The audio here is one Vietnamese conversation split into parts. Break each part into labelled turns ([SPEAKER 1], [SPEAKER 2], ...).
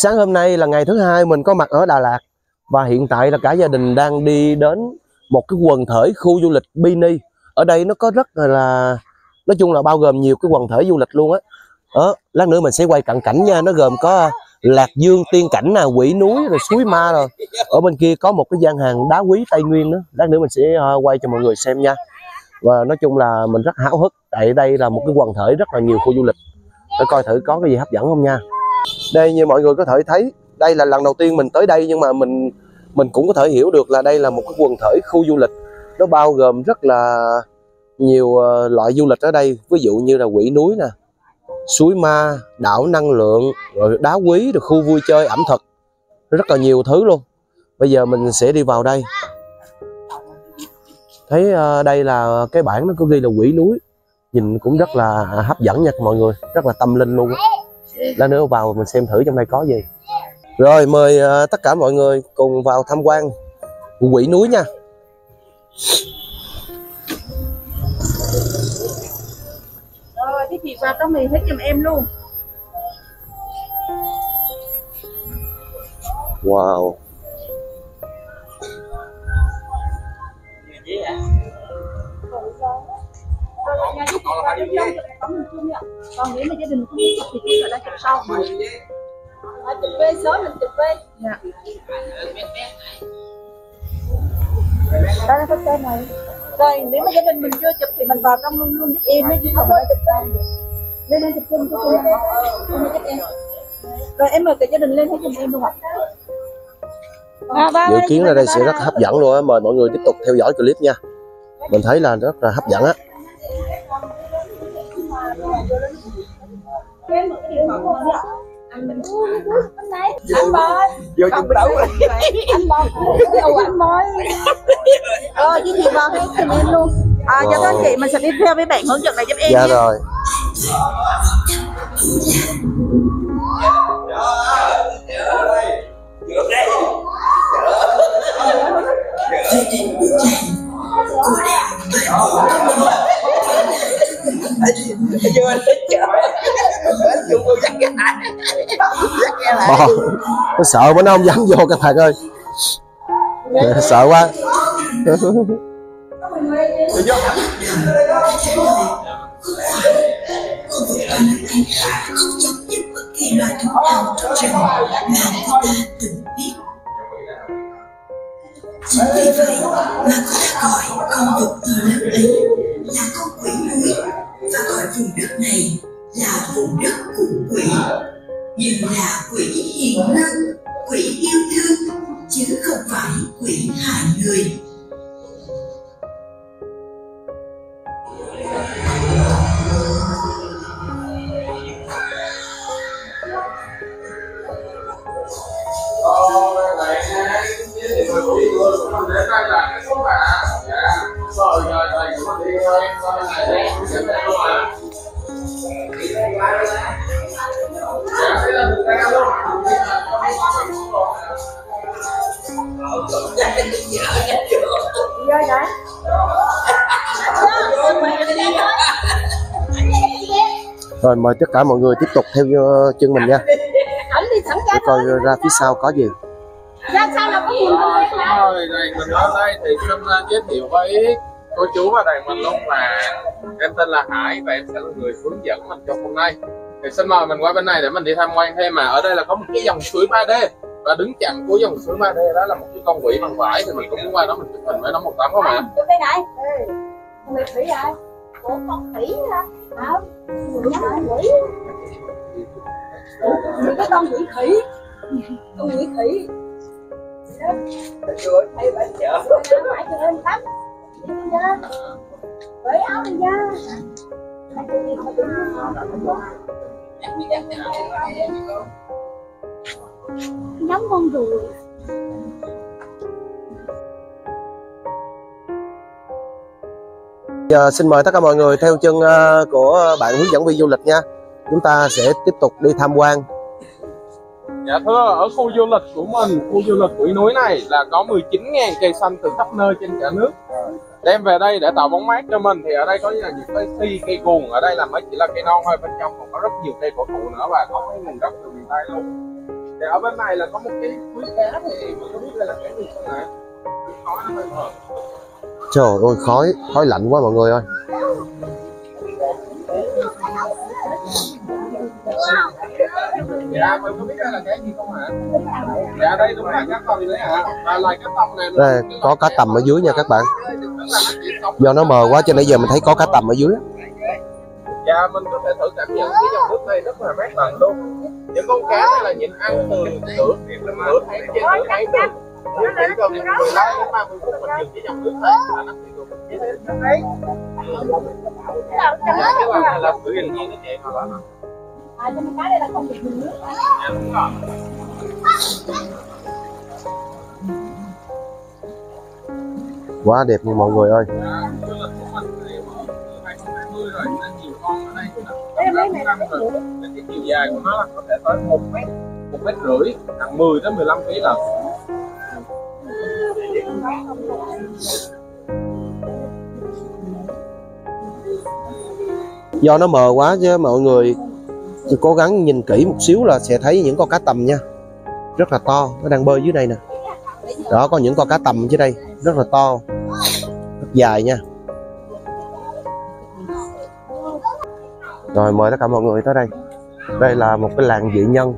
[SPEAKER 1] Sáng hôm nay là ngày thứ hai mình có mặt ở Đà Lạt và hiện tại là cả gia đình đang đi đến một cái quần thể khu du lịch Bini. Ở đây nó có rất là nói chung là bao gồm nhiều cái quần thể du lịch luôn á. Đó, lát nữa mình sẽ quay cận cảnh nha, nó gồm có Lạc Dương tiên cảnh nè, quỷ núi rồi suối ma rồi. Ở bên kia có một cái gian hàng đá quý Tây Nguyên nữa. Lát nữa mình sẽ ờ, quay cho mọi người xem nha. Và nói chung là mình rất háo hức tại đây là một cái quần thể rất là nhiều khu du lịch. Để coi thử có cái gì hấp dẫn không nha đây như mọi người có thể thấy, đây là lần đầu tiên mình tới đây nhưng mà mình mình cũng có thể hiểu được là đây là một cái quần thể khu du lịch. Nó bao gồm rất là nhiều ờ, loại du lịch ở đây, ví dụ như là quỷ núi nè, suối ma, đảo năng lượng, rồi đá quý, rồi khu vui chơi, ẩm thực. Rất là nhiều thứ luôn. Bây giờ mình sẽ đi vào đây. Thấy ờ, đây là cái bảng nó có ghi là quỷ núi. Nhìn cũng rất là hấp dẫn nha mọi người, rất là tâm linh luôn lát nữa vào mình xem thử trong đây có gì. Rồi mời uh, tất cả mọi người cùng vào tham quan quỷ núi nha.
[SPEAKER 2] Rồi cái chị vào có mì hết giùm em luôn.
[SPEAKER 1] Wow.
[SPEAKER 2] Rồi có mình chung nha còn nếu mà gia đình không chụp thì cái là chụp sau. Ở chụp về sớm mình chụp về dạ. Đây là cái xe này. Rồi nếu mà gia đình mình chưa chụp thì mình vào trong luôn luôn giúp em ấy chứ không phải chụp sau lên đây chụp chung cho tôi không giúp em. Rồi em mời cả gia đình lên thấy giùm em luôn ạ. À,
[SPEAKER 1] dự kiến là đây sẽ rất hấp dẫn luôn á. Mời mọi người tiếp tục theo dõi clip nha. Mình thấy là rất là hấp dẫn á
[SPEAKER 2] Em mở cái điện thoại của mình ạ. Anh anh này anh bơi
[SPEAKER 3] vô chung đấu
[SPEAKER 2] anh bơi đâu anh bơi rồi chị chị vào hết giùm em luôn. À cho các anh chị mình sẽ đi theo với bạn hướng dẫn này giúp em
[SPEAKER 1] dạ
[SPEAKER 2] nha.
[SPEAKER 1] rồi.
[SPEAKER 3] Vô anh thích chợ anh chung cô dắt cái lại dắt cái lại
[SPEAKER 1] Ồ, nó sợ mà nó không dám vô các bạn ơi sợ quá
[SPEAKER 4] kỳ loại thuốc nào trong rừng mà người ta từng biết chính vì vậy mà người ta gọi con vật to lớn ấy là con quỷ núi và gọi vùng đất này là đất của quỷ. Nhưng là quỷ hiền lương
[SPEAKER 2] rồi
[SPEAKER 1] mời tất cả mọi người tiếp tục theo ờ, chân mình nha.
[SPEAKER 2] Ảnh đi thẳng ra
[SPEAKER 1] để coi ra phía sau có gì.
[SPEAKER 2] Ra sau là có
[SPEAKER 5] Rồi, này mình ở đây thì xin uh, giới thiệu với cô chú và đoàn mình luôn là em tên là Hải và em sẽ là người hướng dẫn mình trong hôm nay. Thì xin mời mình qua bên này để mình đi tham quan thêm mà. Ở đây là có một cái dòng suối 3D và đứng chặn của dòng suối 3D đó là một cái con quỷ bằng vải thì mình cũng muốn qua đó mình chụp hình với nó một tấm không ạ?
[SPEAKER 2] Chụp đây này. Người thủy rồi ủa con thủy hả không người con quỷ người cái con quỷ khỉ. Con quỷ khỉ.
[SPEAKER 3] Vô thấy bạn chợ
[SPEAKER 2] phải cho em tắm đi ra với áo đi ra giống con ruồi.
[SPEAKER 1] Giờ à, xin mời tất cả mọi người theo chân à, của bạn hướng dẫn viên du lịch nha. Chúng ta sẽ tiếp tục đi tham quan.
[SPEAKER 5] Dạ thưa, ở khu du lịch của mình, khu du lịch quỷ núi này là có 19.000 cây xanh từ khắp nơi trên cả nước. Đem về đây để tạo bóng mát cho mình thì ở đây có là những cây si cây cuồng ở đây là mới chỉ là cây non thôi bên trong còn có rất nhiều cây cổ thụ nữa và có cái nguồn gốc từ miền tây luôn. Thì ở bên này là có một cái túi cá thì mình có biết đây là cái gì không ạ khói nó hơi mờ
[SPEAKER 1] trời ơi khói khói lạnh quá mọi người ơi.
[SPEAKER 5] Đây
[SPEAKER 1] có cá tầm ở dưới nha các bạn. Do nó mờ quá cho nãy giờ mình thấy có cá tầm ở dưới
[SPEAKER 5] dạ mình có thể thử cảm nhận cái dòng nước này rất là mát lạnh luôn. Những con cá này là nhìn ăn từ nửa nửa tháng trên nửa tháng nhưng chỉ cần 15 đến 30 phút mình dừng cái dòng nước này là nó sẽ được? Cái thế đấy dạ cái lần này là nó nhẹ mà bạn
[SPEAKER 2] À, cho nên cái này là không dùng nước.
[SPEAKER 5] dạ đúng rồi.
[SPEAKER 1] Quá đẹp nha mọi người ơi.
[SPEAKER 5] Dạ, du lịch của mình thì mở từ 2020 rồi nên nhiều con ở đây cũng đã
[SPEAKER 2] Cái này là
[SPEAKER 5] chiều dài của nó là có thể tới một mét một mét rưỡi nặng 10 đến 15 kg lần
[SPEAKER 1] do nó mờ quá chứ, mọi người cố gắng nhìn kỹ một xíu là sẽ thấy những con cá tầm nha. Rất là to, nó đang bơi dưới đây nè. Đó, có những con cá tầm dưới đây, rất là to, rất dài nha. Rồi, mời tất cả mọi người tới đây. Đây là một cái làng dị nhân.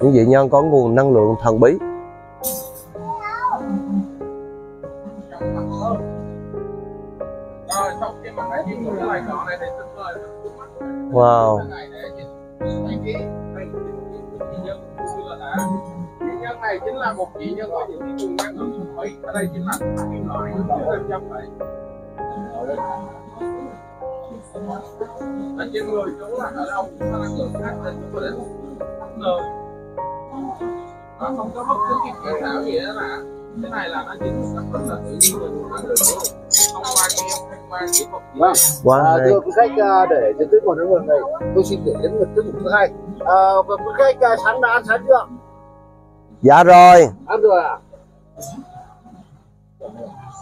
[SPEAKER 1] Những dị nhân có nguồn năng lượng thần bí. Wow.
[SPEAKER 5] Nhân này chính là một chị nhân có những cái nguồn năng lượng thần bí ở đây chính là kim loại giống như vậy ở trên người chúng là ở đâu chúng ta đang được khác nên chúng ta đến nơi nó không có bất cứ cái kỹ xảo gì đó là cái này là nó chính cách rất là tự nhiên lượng luôn không qua game không qua kỹ thuật
[SPEAKER 3] Vâng.
[SPEAKER 1] quá
[SPEAKER 3] À,
[SPEAKER 1] hay
[SPEAKER 3] thưa quý khách à, để dẫn tới nguồn năng lượng này tôi xin gửi đến một tiết mục thứ hai. À, và quý khách à, sáng đã ăn sáng chưa?
[SPEAKER 1] Dạ rồi.
[SPEAKER 3] Ăn rồi à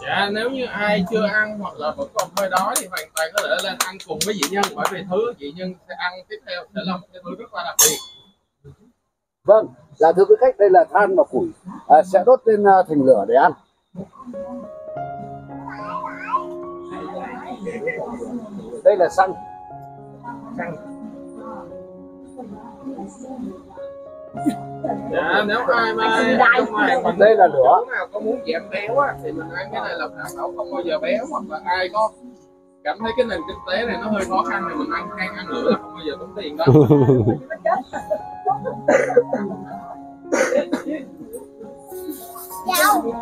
[SPEAKER 5] Dạ nếu như ai chưa ăn hoặc là vẫn còn hơi đói thì hoàn toàn có thể lên ăn cùng với dị nhân bởi vì thứ dị nhân sẽ ăn tiếp theo sẽ là một cái thứ rất là đặc biệt.
[SPEAKER 3] vâng là thưa quý khách đây là than và củi. À, sẽ đốt lên à, thành lửa để ăn. Đây là xăng.
[SPEAKER 5] Dạ nếu ai mà trong mình
[SPEAKER 3] Đây là lửa.
[SPEAKER 5] Nào có muốn giảm béo á thì mình ăn cái này là đảm bảo không bao giờ béo hoặc là ai có cảm thấy cái nền kinh tế này nó hơi khó khăn thì mình ăn ăn ăn lửa là không bao giờ tốn tiền đâu.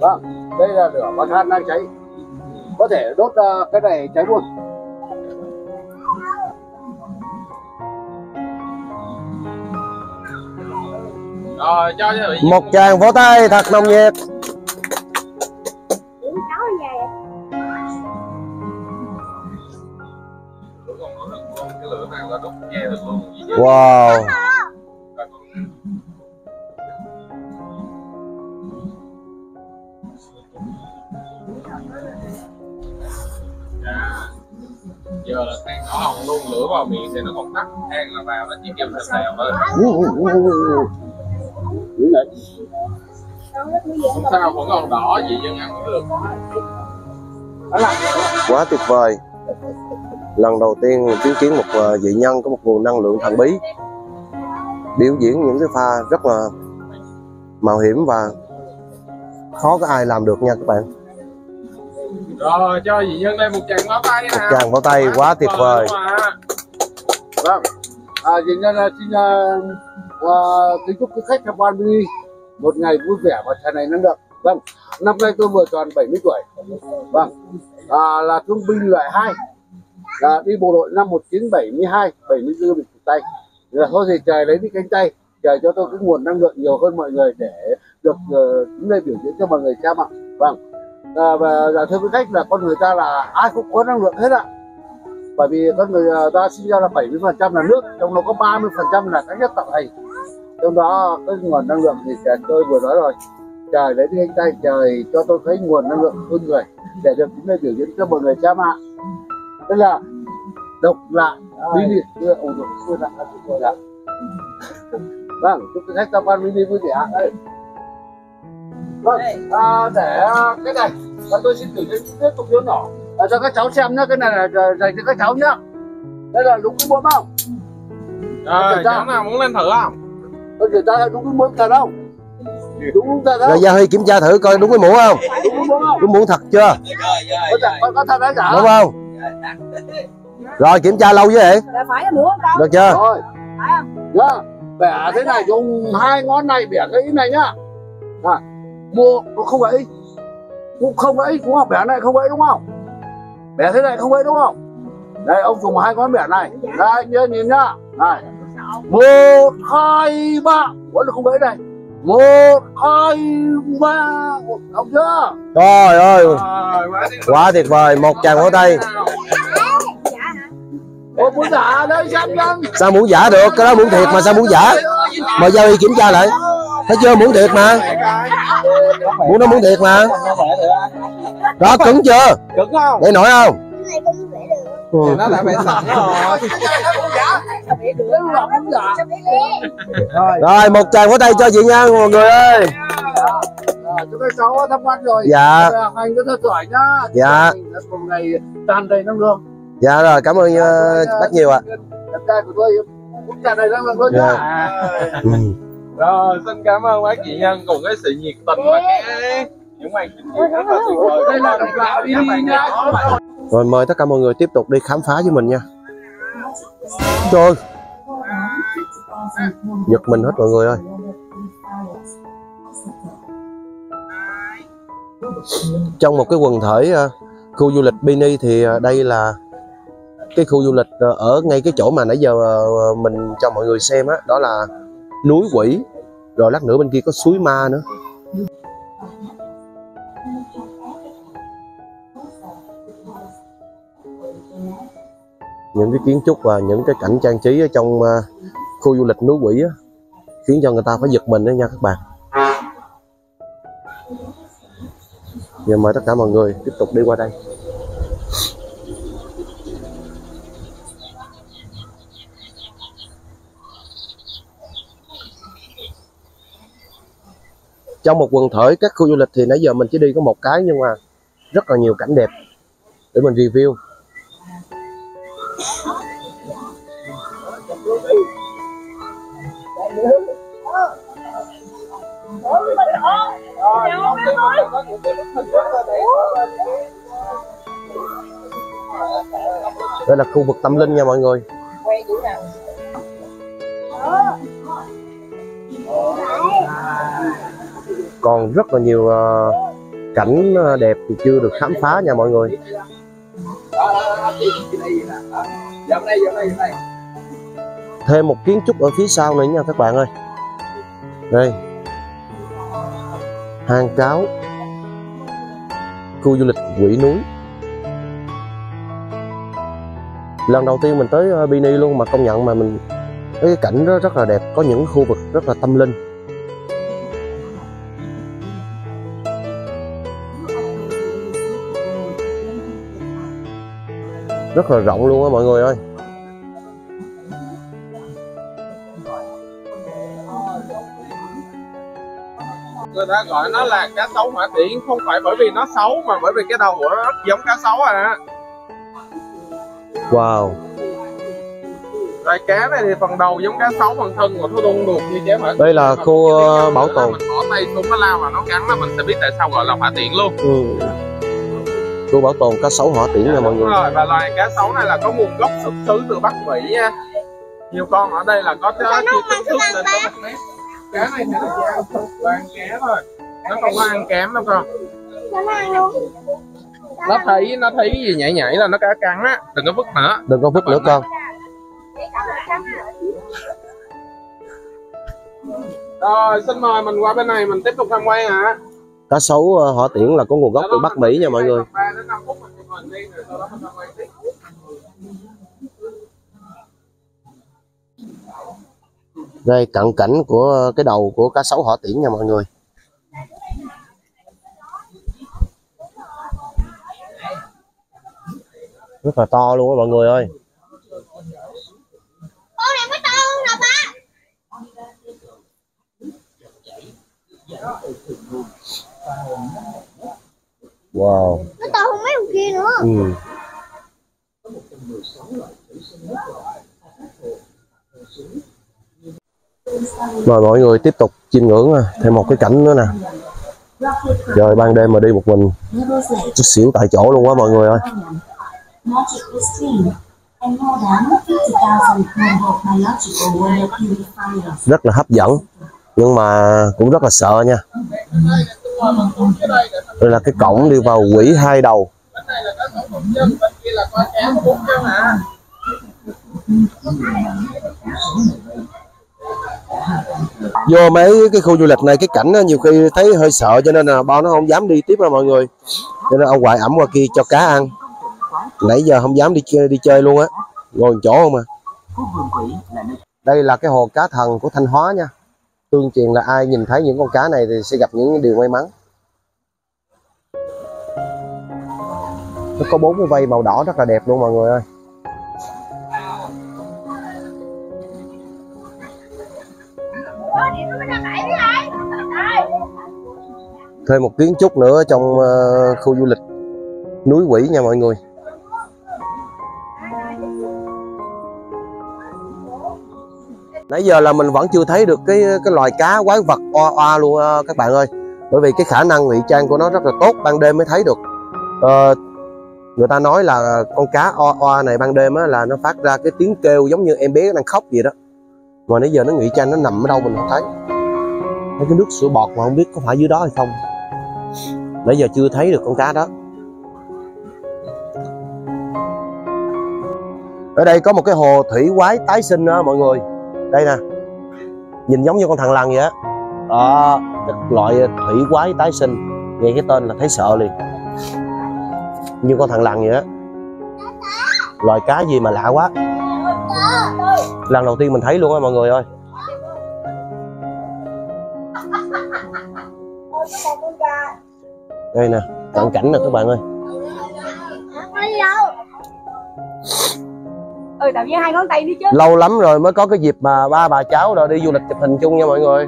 [SPEAKER 3] vâng đây là lửa và than đang cháy có thể đốt ờ, cái này cháy luôn
[SPEAKER 5] Rồi cho cho
[SPEAKER 1] một tràng vỗ tay thật nồng nhiệt.
[SPEAKER 5] Cái lửa này là đốt nghe được luôn.
[SPEAKER 1] wow.
[SPEAKER 5] Giờ là than đỏ hồng luôn lửa vào miệng thì nó còn tắt. Than là vào nó chỉ kêu xèo thôi
[SPEAKER 3] Đấy.
[SPEAKER 5] không sao vẫn còn đỏ gì dân ăn cũng được.
[SPEAKER 3] Đó là
[SPEAKER 1] quá tuyệt vời. Lần đầu tiên chứng kiến một ờ, dị nhân có một nguồn năng lượng thần bí. Biểu diễn những cái pha rất là mạo hiểm và khó có ai làm được nha các bạn.
[SPEAKER 5] Rồi cho dị nhân đây một tràng pháo tay
[SPEAKER 1] một tràng vỗ tay quá tuyệt vời.
[SPEAKER 5] luôn à.
[SPEAKER 3] vâng. À, vậy nên là xin uh, uh, kính chúc quý khách tham quan mini một ngày vui vẻ và tràn đầy năng lượng. Vâng năm nay tôi vừa tròn 70 tuổi. Vâng à, là thương binh loại 2 là đi bộ đội năm 1972 74 bị tụt tay. Là thôi thì trời lấy đi cánh tay. Trời cho tôi cái nguồn năng lượng nhiều hơn mọi người để được ờ, uh, đến đây biểu diễn cho mọi người xem ạ. Vâng à, và dạ, thưa quý khách là con người ta là ai cũng có năng lượng hết ạ. Bởi vì con người à, ta sinh ra là 70 phần trăm là nước trong đó có 30 phần trăm là các chất tạo thành trong đó cái nguồn năng lượng thì trời- tôi vừa nói rồi. Trời lấy đi tay trời cho tôi thấy nguồn năng lượng hơn người để được chúng tôi biểu diễn cho mọi người xem ạ tức là độc lạ mini đưa ủng hộ tôi là chúng tôi đã vâng chúc khách tham quan mini vui vẻ. Đây vâng à, để à, cái này và tôi xin gửi đến tiếp tục đứa nhỏ. À, cho các cháu xem nhá cái này là dành cho các cháu nhá. Đây là đúng cái mẫu không?
[SPEAKER 5] Rồi, cháu nào muốn lên thử không?
[SPEAKER 3] Tôi kiểm tra đúng cái mẫu thật không đúng đúng thật
[SPEAKER 1] rồi
[SPEAKER 3] không
[SPEAKER 1] Gia Huy kiểm tra thử coi đúng cái mũ không?
[SPEAKER 3] Đúng cái mẫu không?
[SPEAKER 1] Đúng mũ thật chưa?
[SPEAKER 3] Có thật có, có thật đấy giả
[SPEAKER 1] đúng không? Rồi kiểm tra lâu với vậy?
[SPEAKER 2] Phải là mũ không con.
[SPEAKER 1] Được chưa?
[SPEAKER 3] Rồi.
[SPEAKER 2] Phải không?
[SPEAKER 3] Nhá bẻ thế này dùng hai ngón này bẻ cái ý này nhá. À, mua không phải cũng không ấy đúng không? Bẻ này không ấy đúng không? Bẻ thế này không ấy đúng không? Đây ông dùng hai ngón bẻ này. Đây nhớ nhìn nhá. Này một hai ba. Vẫn không ấy này một hai ba. Ông chưa
[SPEAKER 1] trời ơi.
[SPEAKER 5] Quá tuyệt
[SPEAKER 1] vời. Một tràng vỗ tay.
[SPEAKER 3] Muốn giả xem
[SPEAKER 1] sao muốn giả được? Cái đó muốn thiệt mà sao muốn giả? Mời Gia Huy kiểm tra lại. Thấy chưa? Muốn thiệt mà. Muốn nó muốn thiệt mà. Đó cứng chưa?
[SPEAKER 5] Cứng không?
[SPEAKER 1] để nổi không.
[SPEAKER 5] Thì nó đã phải sẵn rồi.
[SPEAKER 1] rồi. Một tràng vỗ tay cho chị nha mọi người ơi.
[SPEAKER 3] Chúng các cháu tham quan rồi.
[SPEAKER 1] Dạ.
[SPEAKER 3] Hành rất là giỏi nhá.
[SPEAKER 1] Dạ.
[SPEAKER 3] một ngày tràn đầy năng lượng.
[SPEAKER 1] Dạ rồi cảm ơn ờ, bác nhiều ạ.
[SPEAKER 3] Em trai của tôi cũng tràn đầy năng lượng luôn nhá.
[SPEAKER 5] À,
[SPEAKER 1] Ừ.
[SPEAKER 5] Rồi, xin cảm ơn bác chị Nhân cùng cái sự nhiệt tình và cái những màn trình diễn rất là tuyệt vời.
[SPEAKER 3] đây là độc lạ đi nha.
[SPEAKER 1] Rồi mời tất cả mọi người tiếp tục đi khám phá với mình nha. Trời. Ơi. giật mình hết mọi người ơi. Trong một cái quần thể ờ, khu du lịch Bini thì ờ, đây là cái khu du lịch ờ, ở ngay cái chỗ mà nãy giờ mình cho mọi người xem á đó là núi quỷ. Rồi lát nữa bên kia có suối ma nữa những cái kiến trúc và những cái cảnh trang trí ở trong à, khu du lịch núi quỷ á, khiến cho người ta phải giật mình đó nha các bạn. Giờ mời tất cả mọi người tiếp tục đi qua đây. Trong một quần thể các khu du lịch thì nãy giờ mình chỉ đi có một cái nhưng mà rất là nhiều cảnh đẹp để mình review. Đây là khu vực tâm linh nha mọi người. Còn rất là nhiều ờ, cảnh ờ, đẹp thì chưa được khám phá nha mọi người. Thêm một kiến trúc ở phía sau nữa nha các bạn ơi. Đây. Hang cáo. Khu du lịch quỷ núi lần đầu tiên mình tới ờ, Bini luôn mà công nhận mà mình thấy cái cảnh đó rất là đẹp, có những khu vực rất là tâm linh rất là rộng luôn á mọi người ơi
[SPEAKER 5] Người ta gọi nó là cá sấu hỏa tiễn, không phải bởi vì nó xấu mà bởi vì cái đầu của nó rất giống cá sấu à
[SPEAKER 1] wow
[SPEAKER 5] Loài cá này thì phần đầu giống cá sấu, phần thân của nó đun đuột như chế tiễn.
[SPEAKER 1] đây là
[SPEAKER 5] Mà
[SPEAKER 1] khu ờ, bảo tồn
[SPEAKER 5] Mình bỏ tay xuống nó lao và nó cắn là mình sẽ biết tại sao gọi là hỏa tiễn luôn.
[SPEAKER 1] ừ. khu bảo tồn cá sấu hỏa tiễn nha mọi
[SPEAKER 5] Đúng
[SPEAKER 1] người
[SPEAKER 5] rồi và loài cá sấu này là có nguồn gốc xuất xứ từ Bắc Mỹ nha. Nhiều con ở đây là có cái kích thước lên tới một mét. Cá này thì nó chỉ ăn thịt và ăn cá thôi. Nó không có ăn kém đâu con. Nó thấy nó thấy cái gì nhảy nhảy là nó cá cắn á, đừng có vứt nữa.
[SPEAKER 1] đừng có vứt nữa con
[SPEAKER 5] Rồi xin mời mình qua bên này mình tiếp tục tham quan hả?
[SPEAKER 1] cá sấu ờ, hỏa tiễn là có nguồn gốc từ Bắc Mỹ nha mọi người đây cận cảnh của cái đầu của cá sấu hỏa tiễn nha mọi người rất là to luôn á mọi người ơi.
[SPEAKER 2] Con này mới to hơn nè ba.
[SPEAKER 1] Wow.
[SPEAKER 2] Nó to hơn mấy con kia nữa.
[SPEAKER 1] Ừ. rồi mọi người tiếp tục chiêm ngưỡng à, thêm một cái cảnh nữa nè. Trời ban đêm mà đi một mình chút xỉu tại chỗ luôn á mọi người ơi
[SPEAKER 4] magical stream, and more than 50,000 global biological water purifiers.
[SPEAKER 1] rất là hấp dẫn. Nhưng mà cũng rất là sợ nha. Đây là cái cổng đi vào quỷ hai đầu. Vô mấy cái khu du lịch này cái cảnh đó, nhiều khi thấy hơi sợ cho nên là bao nó không dám đi tiếp đâu mọi người. Cho nên ông ngoại ẩm qua kia cho cá ăn nãy giờ không dám đi chơi đi chơi luôn á. Ngồi một chỗ không à. Đây là cái hồ cá thần của thanh hóa nha. Tương truyền là ai nhìn thấy những con cá này thì sẽ gặp những điều may mắn. Nó có bốn cái vây màu đỏ rất là đẹp luôn mọi người ơi. Thêm một kiến trúc nữa trong ờ, khu du lịch núi quỷ nha mọi người. Nãy giờ là mình vẫn chưa thấy được cái cái loài cá quái vật oa oa luôn ờ, các bạn ơi. Bởi vì cái khả năng ngụy trang của nó rất là tốt ban đêm mới thấy được. Ờ, người ta nói là con cá oa oa này ban đêm á, là nó phát ra cái tiếng kêu giống như em bé đang khóc vậy đó. Mà nãy giờ nó ngụy trang nó nằm ở đâu mình không thấy? Thấy cái nước sữa bọt mà không biết có phải dưới đó hay không. Nãy giờ chưa thấy được con cá đó. Ở đây có một cái hồ thủy quái tái sinh đó mọi người đây nè. Nhìn giống như con thằng lằn vậy á. Đó loại thủy quái tái sinh. Nghe cái tên là thấy sợ liền. Như con thằng lằn vậy á. Loài cá gì mà lạ quá. Lần đầu tiên mình thấy luôn á mọi người ơi. Đây nè, cận cảnh nè các bạn ơi.
[SPEAKER 2] Tạo nhiên hai ngón tay đi chứ.
[SPEAKER 1] Lâu lắm rồi mới có cái dịp mà ba bà cháu rồi đi du lịch chụp hình chung nha mọi người.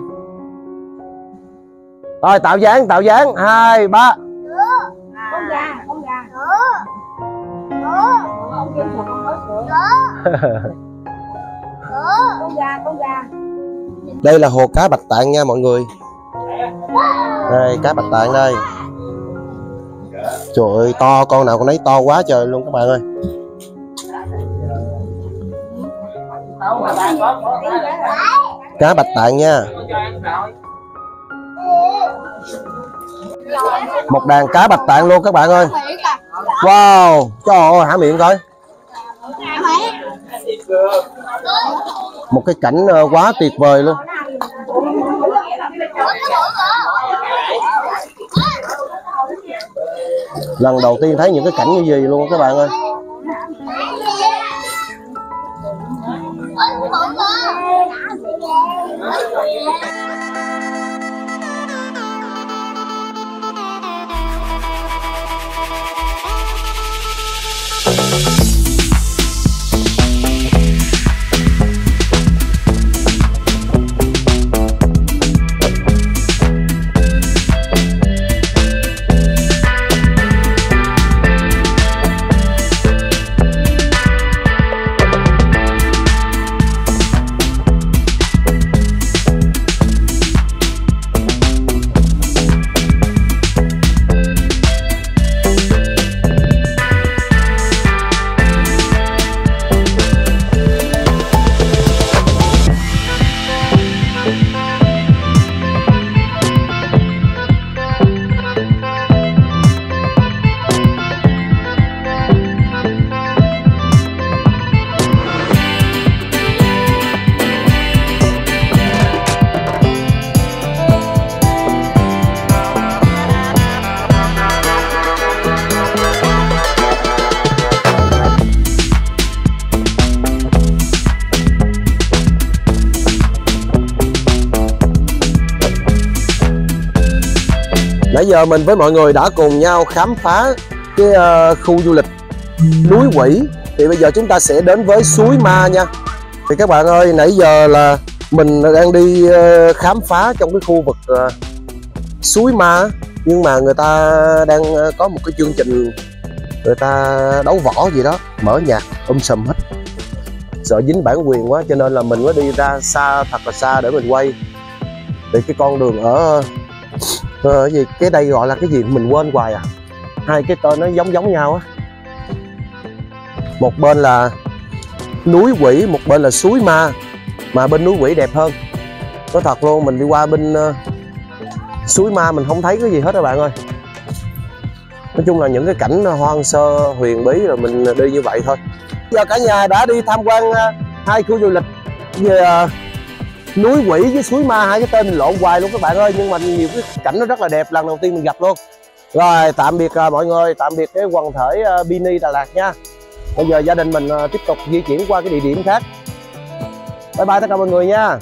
[SPEAKER 1] Rồi tạo dáng tạo dáng hai ba.
[SPEAKER 2] Con gà con gà. Con gà con gà.
[SPEAKER 1] Đây là hồ cá bạch tạng nha mọi người. Đây cá bạch tạng đây. Trời ơi to con nào con nấy to quá trời luôn các bạn ơi cá bạch tạng nha. Một đàn cá bạch tạng luôn các bạn ơi. Wow, trời ơi, hả miệng coi. Một cái cảnh ờ, quá tuyệt vời luôn. Lần đầu tiên thấy những cái cảnh như vậy luôn các bạn ơi. Bánh mì. Nãy giờ mình với mọi người đã cùng nhau khám phá cái ờ, khu du lịch núi quỷ. Thì bây giờ chúng ta sẽ đến với suối ma nha. Thì các bạn ơi nãy giờ là mình đang đi ờ, khám phá trong cái khu vực ờ, suối ma. Nhưng mà người ta đang có một cái chương trình người ta đấu võ gì đó mở nhạc um sùm hết. Sợ dính bản quyền quá cho nên là mình mới đi ra xa thật là xa để mình quay. Thì cái con đường ở ờ, cái gì? Cái đây gọi là cái gì? Mình quên hoài à. Hai cái tên nó giống giống nhau á. Một bên là núi quỷ một bên là suối ma. Mà bên núi quỷ đẹp hơn. Nói thật luôn mình đi qua bên uh, suối ma mình không thấy cái gì hết các bạn ơi. Nói chung là những cái cảnh hoang sơ huyền bí rồi mình đi như vậy thôi. Giờ cả nhà đã đi tham quan uh, hai khu du lịch về uh, núi quỷ với suối ma hai cái tên mình lộn hoài luôn các bạn ơi, nhưng mà nhiều cái cảnh nó rất là đẹp, lần đầu tiên mình gặp luôn. Rồi, tạm biệt à, mọi người, tạm biệt cái quần thể à, Bini Đà Lạt nha. Bây giờ gia đình mình à, tiếp tục di chuyển qua cái địa điểm khác. Bye bye tất cả mọi người nha.